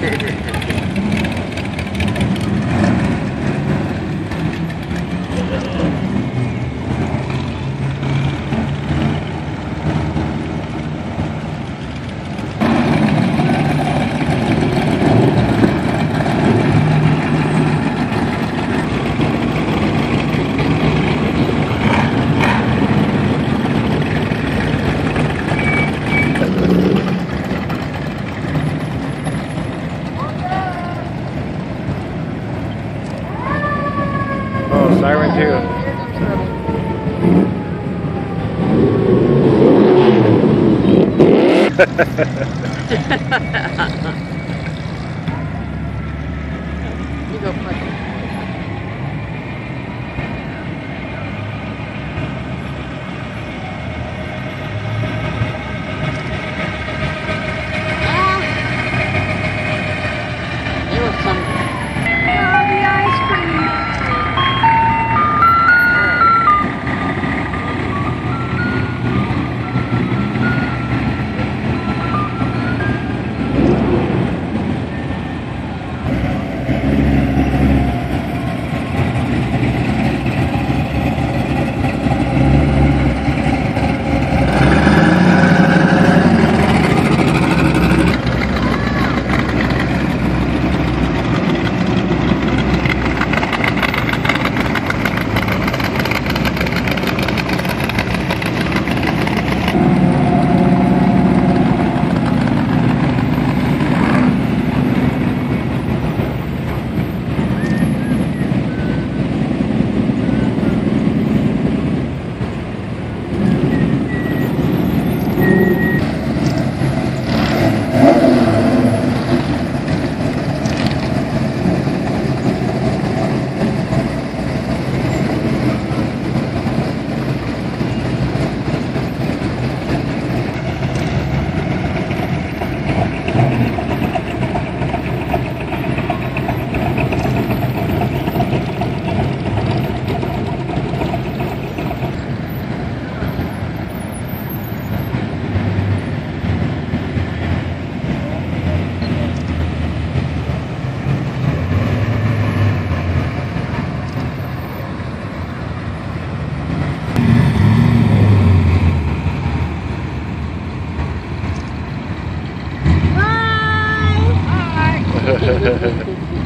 よろしくお願いします。Siren too. you go. ハハハハ。